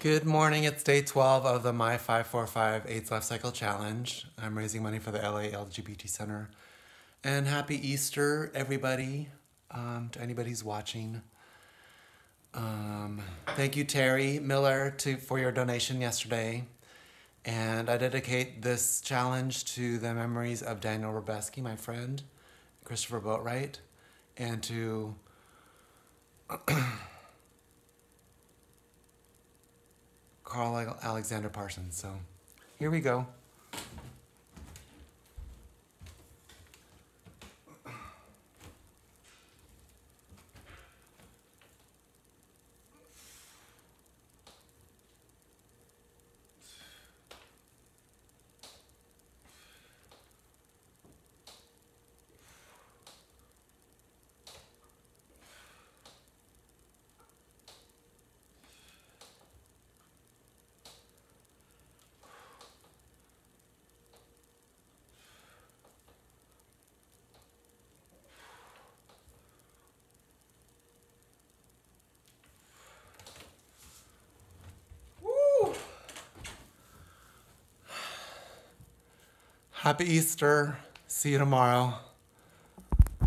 Good morning. It's day 12 of the My 545 AIDS LifeCycle Challenge. I'm raising money for the LA LGBT Center. And happy Easter, everybody, um, to anybody who's watching. Um, thank you, Terry Miller, to, for your donation yesterday. And I dedicate this challenge to the memories of Daniel Robeski, my friend, Christopher Boatwright, and to Carl Alexander Parsons. So here we go. Happy Easter. See you tomorrow.